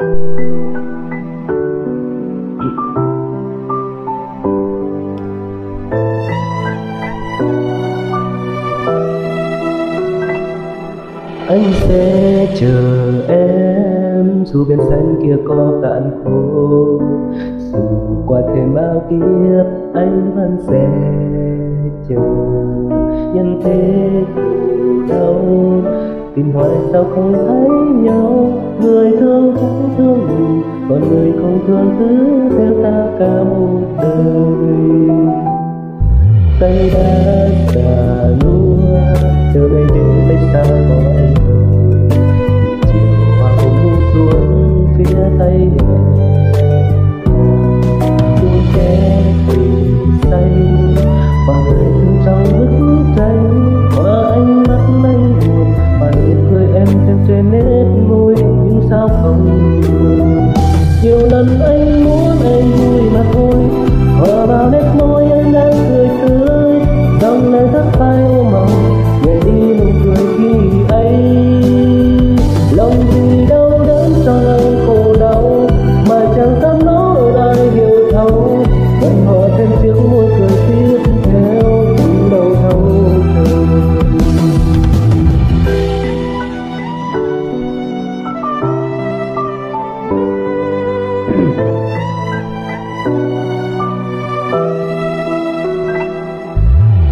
anh sẽ chờ em, dù biển xanh kia có cạn khô dù qua thêm bao kiếp, anh vẫn sẽ chờ. Nhân thế đâu tìm hoài sao không thấy nhau. Người thương cũng thương mình, còn người không thương cứ theo ta cả một đời. Tay đã già lúa chờ ngày đến tay xa mọi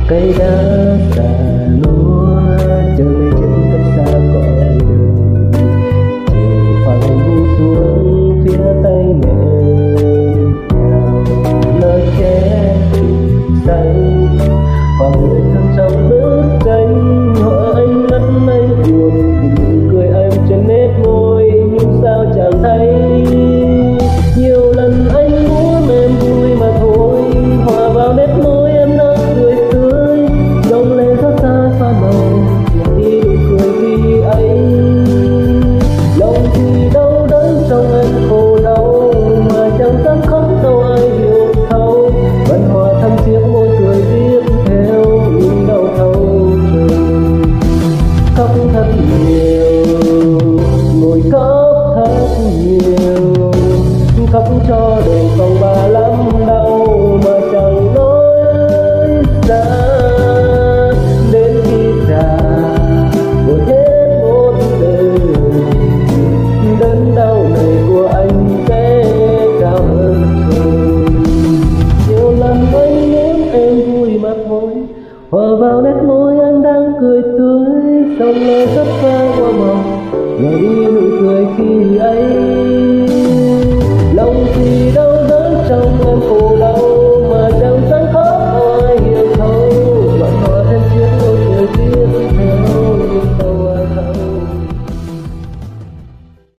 cây đã già lúa chờ ngày chân cách xa cõi đường. thật nhiều, ngồi khóc thật nhiều. Khóc cho đời phòng bà lắm đau mà chẳng nói ra. Đến khi già vội hết một đời, đớn đau này của anh sẽ cao hơn trời nhiều lần anh muốn em vui mặt môi hòa vào nét môi trong lời rất xa qua mộng là đi nụ cười khi ấy.